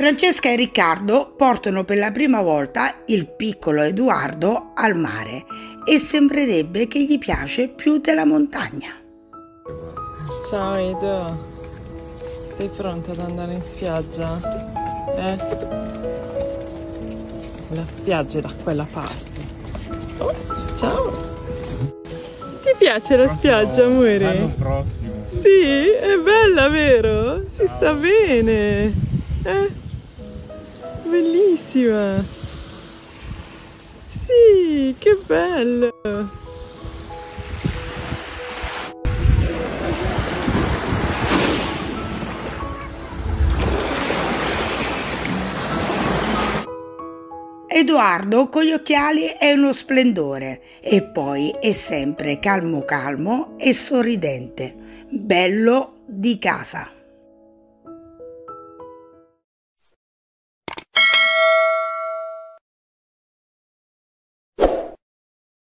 Francesca e Riccardo portano per la prima volta il piccolo Edoardo al mare e sembrerebbe che gli piace più della montagna. Ciao Edo, sei pronta ad andare in spiaggia? Eh? La spiaggia è da quella parte. Oh, ciao! Ti piace la spiaggia, amore? L'anno prossimo. Sì, è bella, vero? Si sta bene. Eh? Bellissima. Sì, che bello. Edoardo con gli occhiali è uno splendore e poi è sempre calmo calmo e sorridente, bello di casa.